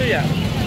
Obrigado.